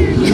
Yeah.